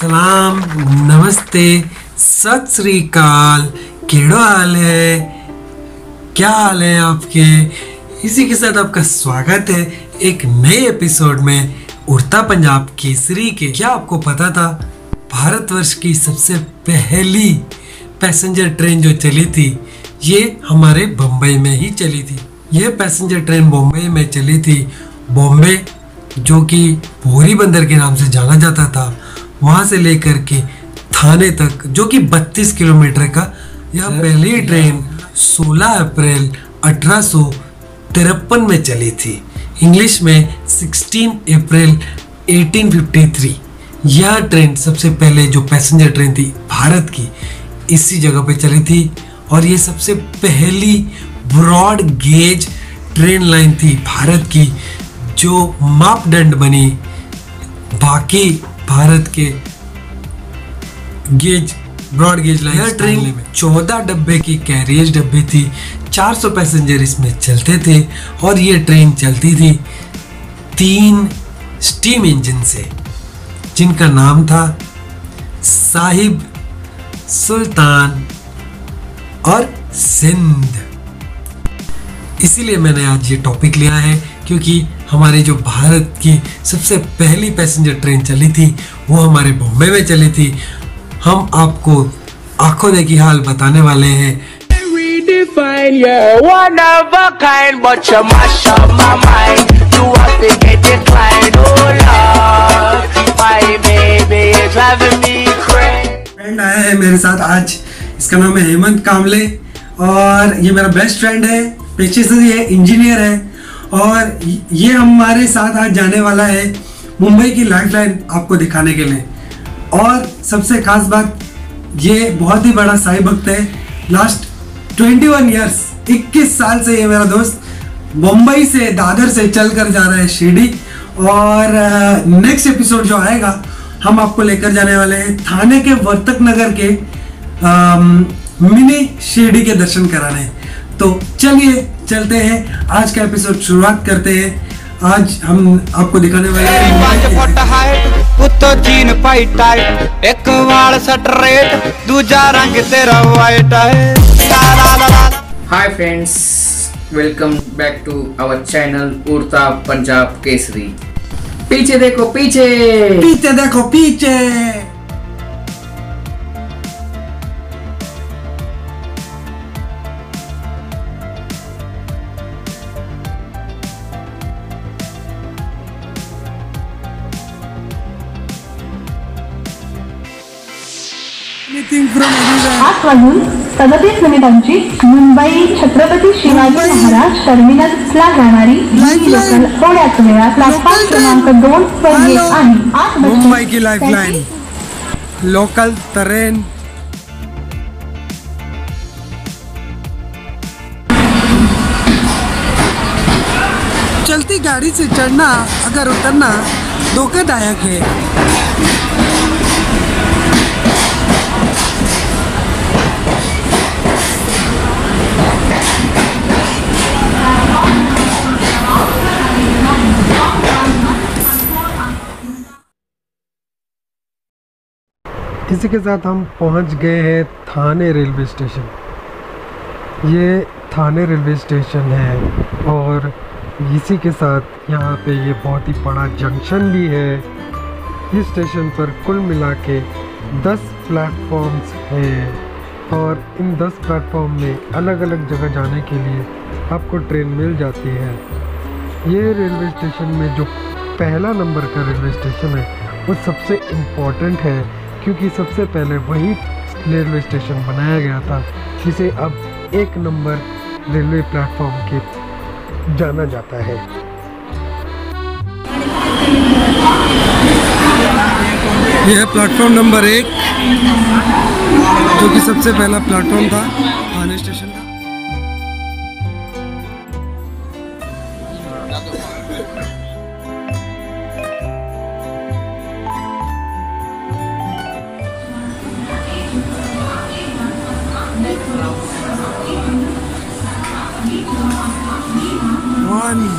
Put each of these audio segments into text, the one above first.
सलाम, नमस्ते, सत श्री अकाल। केड़ो हाल है? क्या हाल है आपके? इसी के साथ आपका स्वागत है एक नए एपिसोड में उड़ता पंजाब केसरी के। क्या आपको पता था? भारतवर्ष की सबसे पहली पैसेंजर ट्रेन जो चली थी, ये हमारे बम्बई में ही चली थी। यह पैसेंजर ट्रेन बॉम्बे में चली थी। बॉम्बे, जो कि भोरी बंदर के नाम से जाना जाता था। वहाँ से लेकर के थाने तक जो कि 32 किलोमीटर का यह पहली ट्रेन 16 अप्रैल अठारह सौ तिरपन में चली थी। इंग्लिश में 16 अप्रैल 1853 यह ट्रेन सबसे पहले जो पैसेंजर ट्रेन थी भारत की इसी जगह पे चली थी और ये सबसे पहली ब्रॉड गेज ट्रेन लाइन थी भारत की जो मापदंड बनी। बाकी भारत के गेज ब्रॉड गेज लाइन यह ट्रेन में चौदह डब्बे की कैरियज डब्बे थी 400 पैसेंजर इसमें चलते थे और ये ट्रेन चलती थी तीन स्टीम इंजन से जिनका नाम था साहिब सुल्तान और सिंध। इसीलिए मैंने आज ये टॉपिक लिया है क्योंकि हमारे जो भारत की सबसे पहली पैसेंजर ट्रेन चली थी वो हमारे बॉम्बे में चली थी। हम आपको आँखों देखी हाल बताने वाले हैं। Redefine you one of a kind but you mash up my mind. You have to get declined oh lord. My baby is driving me crazy. Friend आया है मेरे साथ आज। इसका नाम है हेमंत कामले और ये मेरा बेस्ट फ्रेंड है। से ये इंजीनियर है और ये हमारे साथ आज जाने वाला है मुंबई की लाइफ लाइन आपको दिखाने के लिए। और सबसे खास बात ये बहुत ही बड़ा साई भक्त है। लास्ट 21 इयर्स 21 साल से ये मेरा दोस्त मुंबई से दादर से चल कर जा रहा है शिरडी। और नेक्स्ट एपिसोड जो आएगा हम आपको लेकर जाने वाले हैं थाने के वर्तक नगर के अम, मिनी शिरडी के दर्शन कराने। तो चलिए चलते हैं आज का एपिसोड शुरुआत करते हैं आज हम आपको दिखाने वाले हैं मुंबई ਪੰਜ के- ਫੁੱਟ ਹਾਈਟ ਉੱਤੋਂ ਜੀਨ ਪਾਈ ਟਾਈਟ ਇੱਕ ਵਾਲ ਸਟਰੇਟ ਦੂਜਾ ਰੰਗ ਤੇਰਾ ਵਾਈਟ ਹੈ ਲਾ ਲਾ ਲਾ ਲਾ Hi friends, welcome back to our channel उड़ता पंजाब केसरी पीछे देखो पीछे पीछे देखो पीछे Anything from everywhere. आठ वाजून सदतीस मिनिटांची मुंबई छत्रपती शिवाजी महाराज टर्मिनसला जाणारी. ही लोकल थोड्याच वेळात प्लॅटफॉर्म क्रमांक दोन वर येत. आहे आठ मुंबई की लाइफलाइन लोकल ट्रेन चलती गाड़ी से चढ़ना अगर उतरना धोखेदायक है इसी के साथ हम पहुँच गए हैं थाने रेलवे स्टेशन। ये थाने रेलवे स्टेशन है और इसी के साथ यहाँ पे ये बहुत ही बड़ा जंक्शन भी है। इस स्टेशन पर कुल मिला के 10 प्लेटफॉर्म्स हैं और इन 10 प्लेटफॉर्म में अलग अलग जगह जाने के लिए आपको ट्रेन मिल जाती है। ये रेलवे स्टेशन में जो पहला नंबर का रेलवे स्टेशन है, वो सबसे इम्पोर्टेंट है। क्योंकि सबसे पहले वही रेलवे स्टेशन बनाया गया था, जिसे अब एक नंबर रेलवे प्लेटफॉर्म के जाना जाता है। यह है प्लेटफॉर्म नंबर एक, जो कि सबसे पहला प्लेटफॉर्म था, Thane station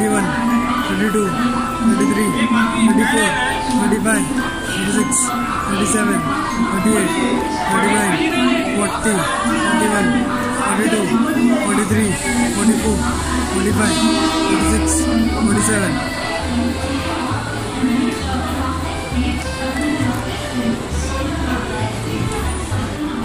31, 32, 33, 34, 35, 36, 37, 38, 39, 40, 41, 42, 43, 44, 45, 46, 47.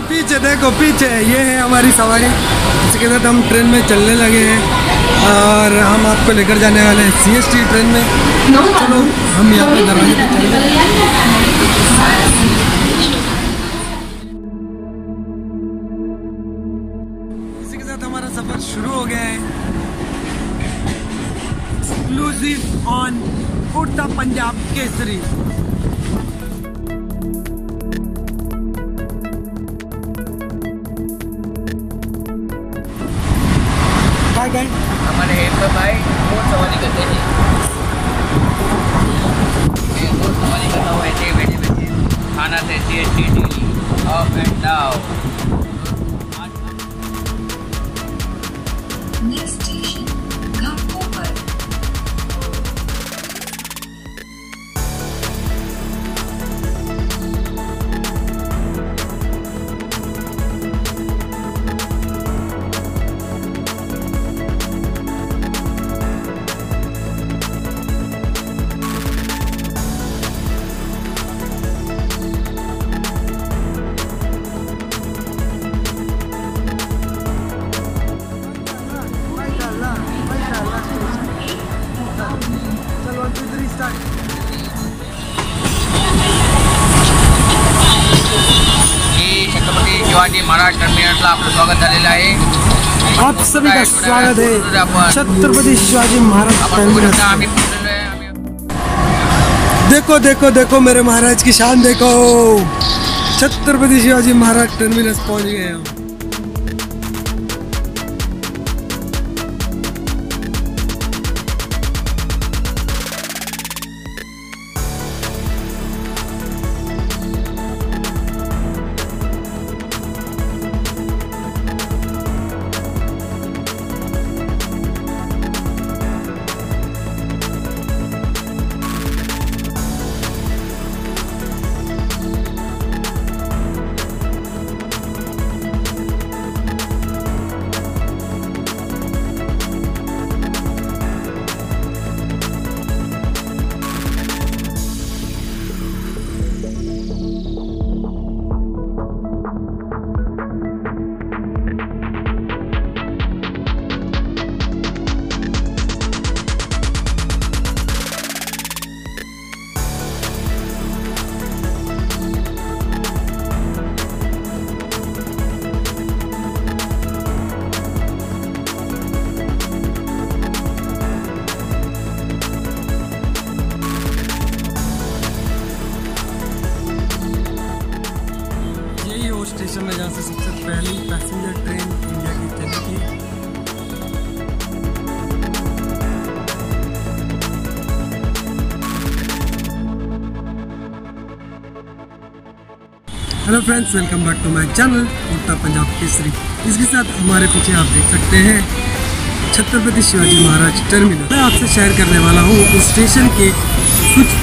पीछे देखो पीछे ये है हमारी सवारी इसके साथ हम ट्रेन में चलने लगे हैं और हम आपको लेकर जाने वाले हैं सी एस टी ट्रेन में। चलो, हम यहाँ पे दरवाजे पे चल इसी के साथ हमारा सफ़र शुरू हो गया है। एक्सक्लूसिव ऑन उड़ता पंजाब केसरी हमारे हेड भाई बहुत सवारी करते हैं। बहुत सवारी करता हुआ ऐसे बैठे बैठे खाना से C S T daily up and down सभी का स्वागत है। छत्रपति शिवाजी महाराज आम्ही देखो देखो देखो मेरे महाराज की शान देखो। छत्रपति शिवाजी महाराज टर्मिनस पहुँच गए हम स्टेशन है जहाँ से सबसे पहली पैसेंजर ट्रेन इंडिया की चली थी। Hello friends welcome back to my channel Udta Punjab Kesari इसके साथ हमारे पीछे आप देख सकते हैं छत्रपति शिवाजी महाराज टर्मिनल मैं आपसे शेयर करने वाला हूँ इस स्टेशन के कुछ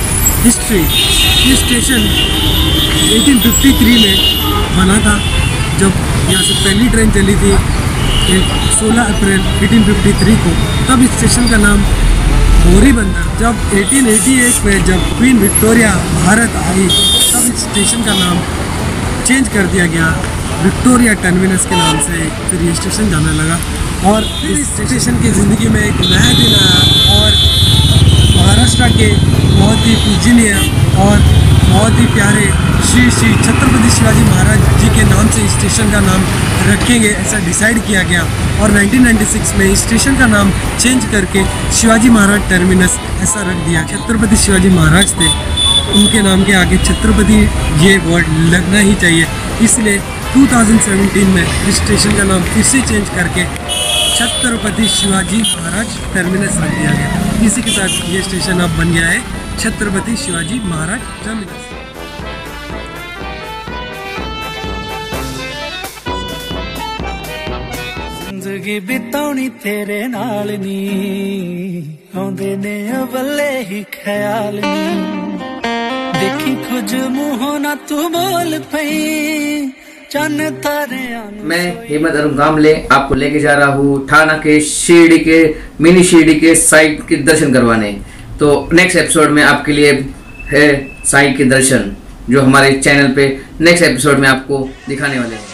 हिस्ट्री ये स्टेशन 1853 में बना था, जब यहाँ से पहली ट्रेन चली थी ये 16 अप्रैल 1853 को। तब इस स्टेशन का नाम बोरी बंदर जब 1888 में जब क्वीन विक्टोरिया भारत आई, तब इस स्टेशन का नाम चेंज कर दिया गया। विक्टोरिया टर्मिनस के नाम से फिर ये स्टेशन जाने लगा। और इस स्टेशन की ज़िंदगी में एक नया दिन आया और महाराष्ट्र के बहुत ही पूजनीय और बहुत ही प्यारे श्री श्री छत्रपति शिवाजी महाराज जी के नाम से स्टेशन का नाम रखेंगे, ऐसा डिसाइड किया गया। और 1996 में स्टेशन का नाम चेंज करके शिवाजी महाराज टर्मिनस ऐसा रख दिया। छत्रपति शिवाजी महाराज थे। उनके नाम के आगे छत्रपति ये वर्ड लगना ही चाहिए। इसलिए 2017 में स्टेशन का नाम फिर से चेंज करके छत्रपति शिवाजी महाराज टर्मिनस रख दिया गया। इसी के साथ ये स्टेशन अब बन गया है। छत्रपति शिवाजी महाराज टर्मिनस ਜ਼ਿੰਦਗੀ ਬਿਤਾਉਣੀ ਤੇਰੇ ਨਾਲ ਨੀ ਆਉਂਦੇ ਨੇ ਅਵਲੇ ਹੀ ਖਿਆਲ ਨੀ ਦੇਖੀ ਕੁਝ ਮੂੰਹੋਂ ਨਾ ਤੂੰ ਬੋਲ ਪਈ ਚੰਨ ਤਾਰਿਆਂ ਨੂੰ मैं हेमंत अरुण गामले आपको लेके जा रहा हूँ थाना के शिरडी के मिनी शिरडी के साइट के दर्शन करवाने तो नेक्स्ट एपिसोड में आपके लिए है साई के दर्शन, जो हमारे चैनल पे नेक्स्ट एपिसोड में आपको दिखाने वाले हैं।